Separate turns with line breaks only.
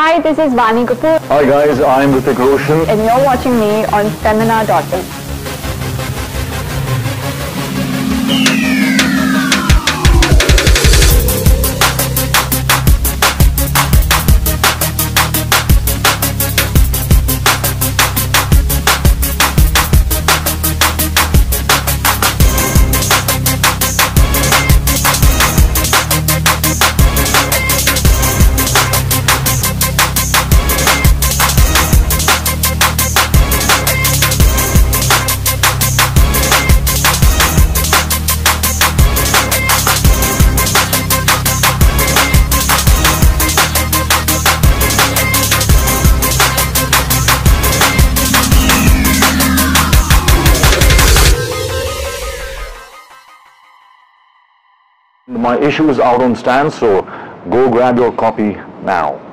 Hi, this is Vaani Kapoor
Hi guys, I'm Hrithik Roshan.
and you're watching me on Femina.in.
My issue is out on stand, so go grab your copy now.